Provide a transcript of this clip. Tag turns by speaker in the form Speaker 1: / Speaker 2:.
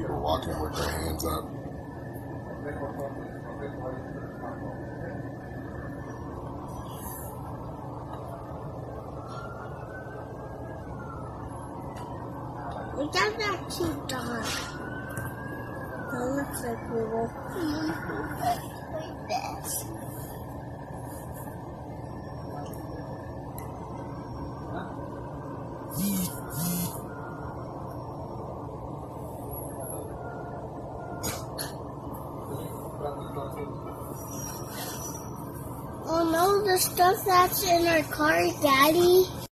Speaker 1: people walking with their hands up.
Speaker 2: We got that too dark. That looks like we will the stuff that's in our car, Daddy.